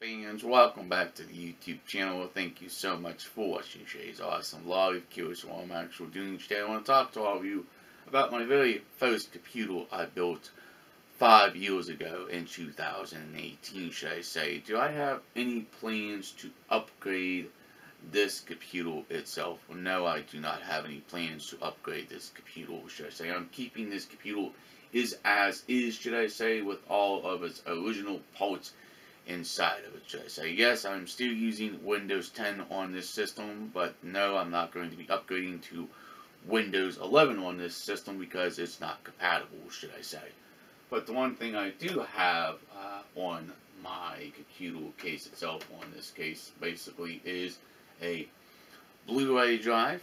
fans, welcome back to the YouTube channel. Thank you so much for watching Shay's Awesome Live. Curious what I'm actually doing today. I want to talk to all of you about my very first computer I built five years ago in 2018, should I say. Do I have any plans to upgrade this computer itself? Well, no, I do not have any plans to upgrade this computer, should I say. I'm keeping this computer is as is, should I say, with all of its original parts inside of it, should I say. Yes, I'm still using Windows 10 on this system, but no, I'm not going to be upgrading to Windows 11 on this system because it's not compatible, should I say. But the one thing I do have uh, on my computer case itself, on this case, basically, is a Blu-ray drive,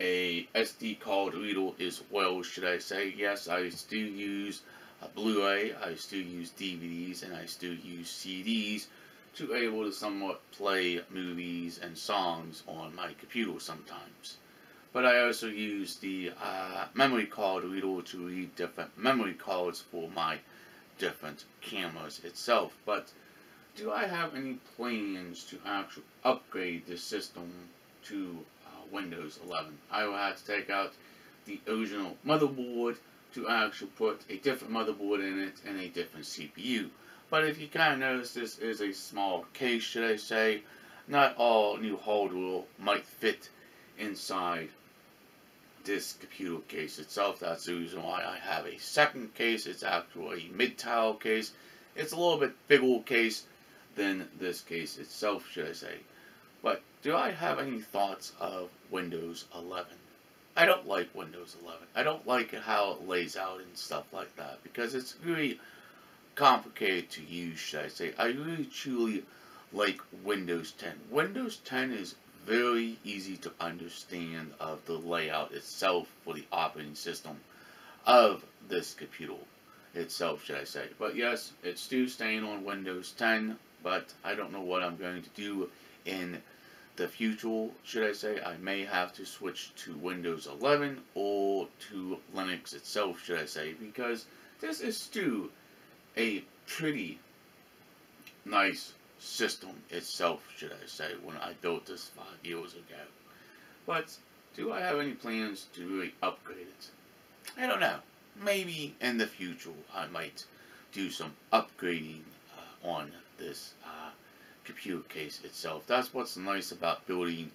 a SD card reader as well, should I say. Yes, I still use a Blu-ray, I still use DVDs, and I still use CDs to be able to somewhat play movies and songs on my computer sometimes. But I also use the uh, memory card reader to read different memory cards for my different cameras itself. But do I have any plans to actually upgrade the system to uh, Windows 11? I will have to take out the original motherboard to actually put a different motherboard in it and a different CPU. But if you kind of notice, this is a small case, should I say. Not all new hardware might fit inside this computer case itself. That's the reason why I have a second case. It's actually a mid-tower case. It's a little bit bigger case than this case itself, should I say. But do I have any thoughts of Windows 11? I don't like Windows 11. I don't like how it lays out and stuff like that because it's really complicated to use, should I say. I really truly like Windows 10. Windows 10 is very easy to understand of the layout itself for the operating system of this computer itself, should I say. But yes, it's still staying on Windows 10, but I don't know what I'm going to do in the future, should I say, I may have to switch to Windows 11 or to Linux itself, should I say, because this is still a pretty nice system itself, should I say, when I built this five years ago. But do I have any plans to really upgrade it? I don't know. Maybe in the future I might do some upgrading uh, on this uh, computer case itself. That's what's nice about building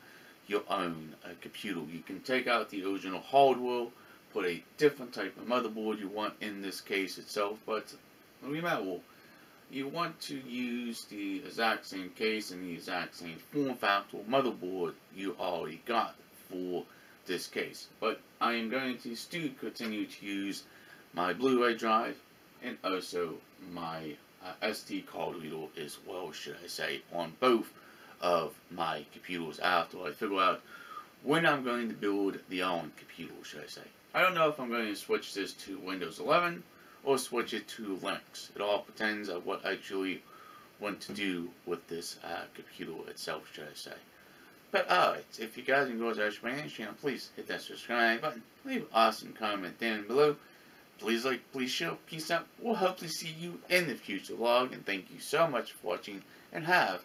your own uh, computer. You can take out the original hardware, put a different type of motherboard you want in this case itself, but remember, you want to use the exact same case and the exact same form factor motherboard you already got for this case. But I am going to still continue to use my Blu-ray drive and also my uh, SD card reader as well, should I say, on both of my computers after I figure out when I'm going to build the own computer, should I say. I don't know if I'm going to switch this to Windows 11 or switch it to Linux. It all depends on what I actually want to do with this uh, computer itself, should I say. But alright, if you guys enjoyed our channel, please hit that subscribe button, leave an awesome comment down below, Please like, please share, peace out. We'll hopefully see you in the future vlog. And thank you so much for watching. And have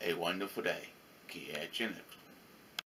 a wonderful day. Catch you next